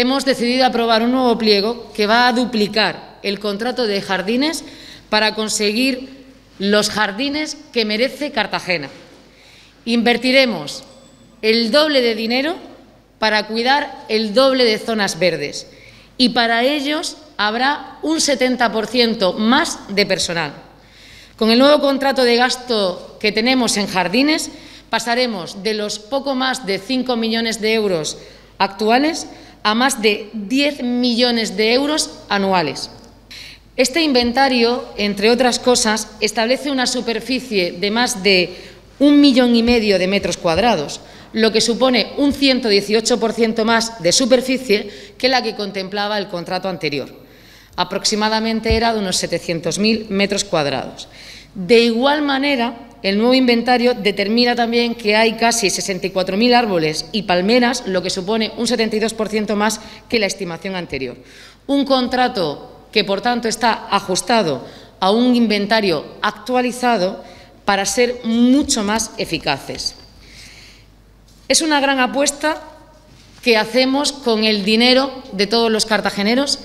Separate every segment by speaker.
Speaker 1: hemos decidido aprobar un nuevo pliego que va a duplicar el contrato de jardines para conseguir los jardines que merece Cartagena. Invertiremos el doble de dinero para cuidar el doble de zonas verdes y para ellos habrá un 70% más de personal. Con el nuevo contrato de gasto que tenemos en jardines, pasaremos de los poco más de 5 millones de euros actuales a más de 10 millones de euros anuales. Este inventario, entre otras cosas, establece una superficie de más de un millón y medio de metros cuadrados, lo que supone un 118% más de superficie que la que contemplaba el contrato anterior. Aproximadamente era de unos 700.000 metros cuadrados. De igual manera, el nuevo inventario determina también que hay casi 64.000 árboles y palmeras, lo que supone un 72% más que la estimación anterior. Un contrato que, por tanto, está ajustado a un inventario actualizado para ser mucho más eficaces. Es una gran apuesta que hacemos con el dinero de todos los cartageneros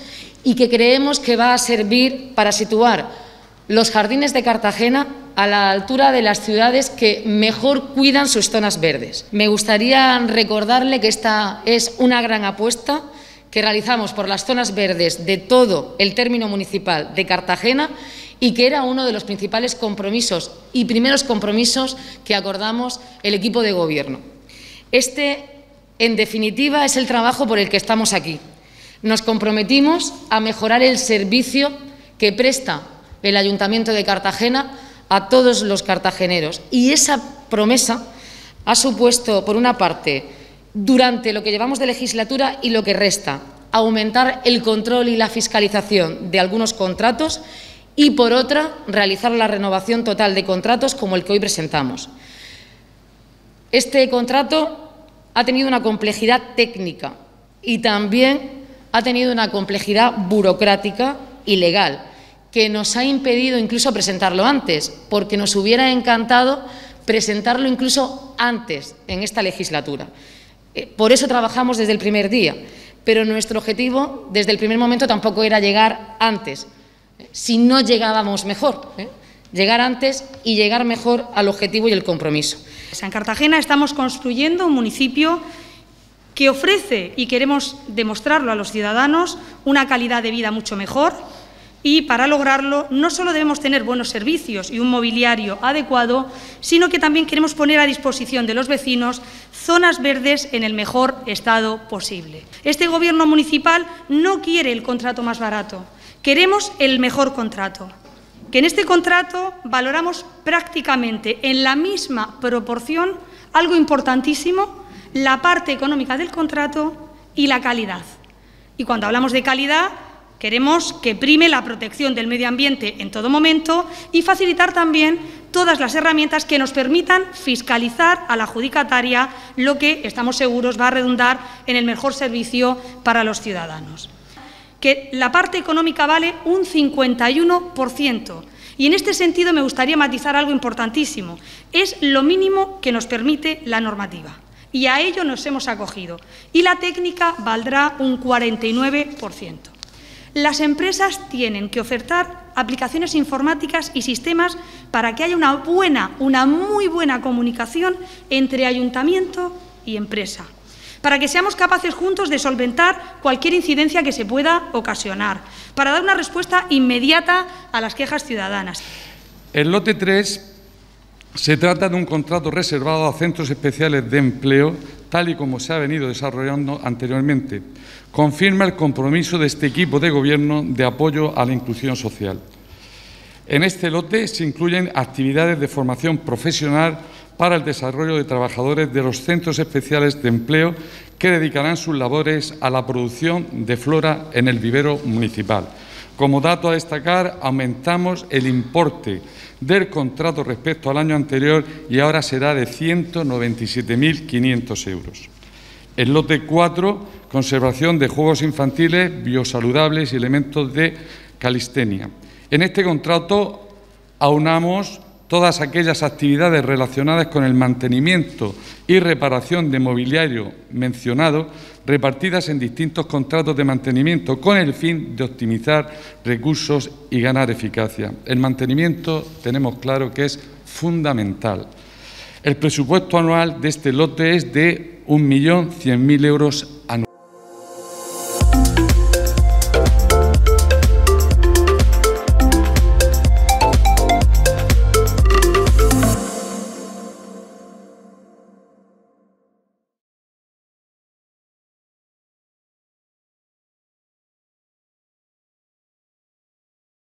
Speaker 1: y que creemos que va a servir para situar los jardines de Cartagena a la altura de las ciudades que mejor cuidan sus zonas verdes. Me gustaría recordarle que esta es una gran apuesta que realizamos por las zonas verdes de todo el término municipal de Cartagena y que era uno de los principales compromisos y primeros compromisos que acordamos el equipo de Gobierno. Este, en definitiva, es el trabajo por el que estamos aquí. Nos comprometimos a mejorar el servicio que presta el Ayuntamiento de Cartagena a todos los cartageneros. Y esa promesa ha supuesto, por una parte, durante lo que llevamos de legislatura y lo que resta, aumentar el control y la fiscalización de algunos contratos y, por otra, realizar la renovación total de contratos como el que hoy presentamos. Este contrato ha tenido una complejidad técnica y también ha tenido una complejidad burocrática y legal que nos ha impedido incluso presentarlo antes, porque nos hubiera encantado presentarlo incluso antes en esta legislatura. Eh, por eso trabajamos desde el primer día, pero nuestro objetivo desde el primer momento tampoco era llegar antes, si no llegábamos mejor, ¿eh? llegar antes y llegar mejor al objetivo y el compromiso.
Speaker 2: En Cartagena estamos construyendo un municipio que ofrece, y queremos demostrarlo a los ciudadanos, una calidad de vida mucho mejor, y para lograrlo no solo debemos tener buenos servicios y un mobiliario adecuado, sino que también queremos poner a disposición de los vecinos zonas verdes en el mejor estado posible. Este Gobierno municipal no quiere el contrato más barato, queremos el mejor contrato que en este contrato valoramos prácticamente en la misma proporción algo importantísimo, la parte económica del contrato y la calidad. Y cuando hablamos de calidad, Queremos que prime la protección del medio ambiente en todo momento y facilitar también todas las herramientas que nos permitan fiscalizar a la adjudicataria, lo que estamos seguros va a redundar en el mejor servicio para los ciudadanos. Que la parte económica vale un 51%. Y en este sentido me gustaría matizar algo importantísimo. Es lo mínimo que nos permite la normativa. Y a ello nos hemos acogido. Y la técnica valdrá un 49%. Las empresas tienen que ofertar aplicaciones informáticas y sistemas para que haya una buena, una muy buena comunicación entre ayuntamiento y empresa, para que seamos capaces juntos de solventar cualquier incidencia que se pueda ocasionar, para dar una respuesta inmediata a las quejas ciudadanas.
Speaker 3: El lote 3 se trata de un contrato reservado a centros especiales de empleo, tal y como se ha venido desarrollando anteriormente confirma el compromiso de este equipo de Gobierno de apoyo a la inclusión social. En este lote se incluyen actividades de formación profesional para el desarrollo de trabajadores de los centros especiales de empleo que dedicarán sus labores a la producción de flora en el vivero municipal. Como dato a destacar, aumentamos el importe del contrato respecto al año anterior y ahora será de 197.500 euros. El lote 4, conservación de juegos infantiles, biosaludables y elementos de calistenia. En este contrato aunamos todas aquellas actividades relacionadas con el mantenimiento y reparación de mobiliario mencionado, repartidas en distintos contratos de mantenimiento, con el fin de optimizar recursos y ganar eficacia. El mantenimiento tenemos claro que es fundamental. El presupuesto anual de este lote es de 1.100.000 euros anuales.